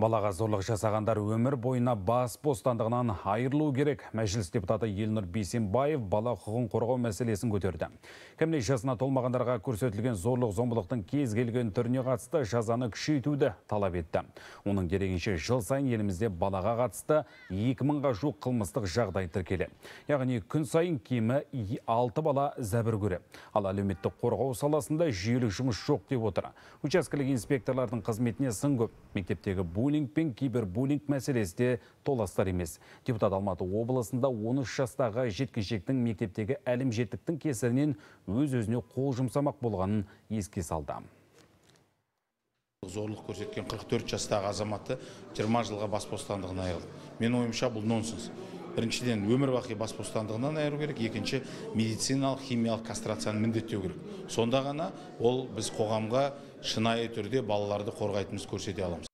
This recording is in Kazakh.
Балаға зорлық жасағандар өмір бойына бас бостандығынан айырылу керек. Мәжіліс депутаты Елнұр Бейсенбаев бала құқығын қорғау мәселесін көтерді. Кәмілет жасына толмағандарға көрсетілген зорлық зомбылықтың кез келген түріне қатысты жазаны күшейтуді талап етті. Оның дерегінше жыл сайын елімізде балаға қатысты 2000-ға жуық қылмыстық жағдай тіркелі. Яғни күн сайын кемі 6 бала зәбір көрі. Ал әлеуметтік қорғау саласында жүйелік жұмыс жоқ деп отыр. Учаскелік инспекторлардың қызметіне сын көп. Мектептегі буллинг пен кибербуллинг мәселесі де толастар емес. Депутат Алматы облысында 13 жастағы жеткіншектің мектептегі әлім жеттіктің кесірінен өз-өзіне қол жұмсамақ болғанын еске салды. зорлық көрсеткен 44 жастағы азаматты 20 жылға бас бостандығынан айырылды. Мен ойымша бұл нонсенс. Біріншіден өмір бақи бас бостандығынан айыру керек, екінші медициналық химиялық кастрацияны міндеттеу керек. Сонда ғана ол біз қоғамға шынайы түрде балаларды қорғайтынымыз көрсете аламыз.